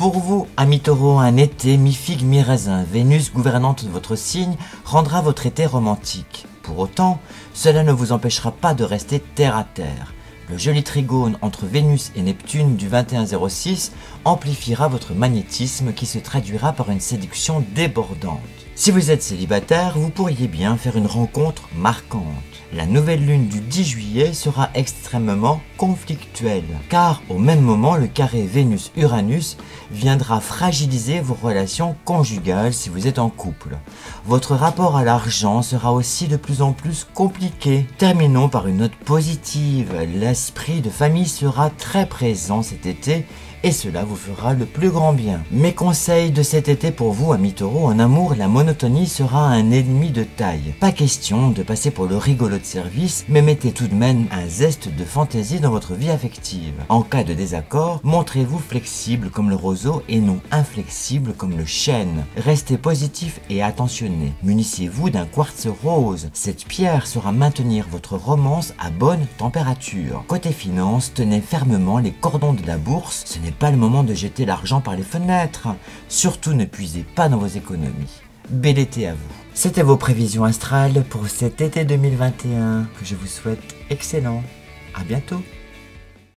Pour vous, amis taureau, un été mi-figue mi-raisin, Vénus, gouvernante de votre signe, rendra votre été romantique. Pour autant, cela ne vous empêchera pas de rester terre à terre. Le joli trigone entre Vénus et Neptune du 2106 amplifiera votre magnétisme qui se traduira par une séduction débordante. Si vous êtes célibataire, vous pourriez bien faire une rencontre marquante. La nouvelle lune du 10 juillet sera extrêmement conflictuelle, car au même moment le carré Vénus-Uranus viendra fragiliser vos relations conjugales si vous êtes en couple. Votre rapport à l'argent sera aussi de plus en plus compliqué. Terminons par une note positive, l'esprit de famille sera très présent cet été et cela vous fera le plus grand bien. Mes conseils de cet été pour vous, amis taureaux, en amour, la monotonie sera un ennemi de taille. Pas question de passer pour le rigolo de service, mais mettez tout de même un zeste de fantaisie dans votre vie affective. En cas de désaccord, montrez-vous flexible comme le roseau et non inflexible comme le chêne. Restez positif et attentionné. Munissez-vous d'un quartz rose. Cette pierre sera maintenir votre romance à bonne température. Côté finance, tenez fermement les cordons de la bourse. Pas le moment de jeter l'argent par les fenêtres. Surtout ne puisez pas dans vos économies. Bel été à vous. C'était vos prévisions astrales pour cet été 2021 que je vous souhaite excellent. À bientôt.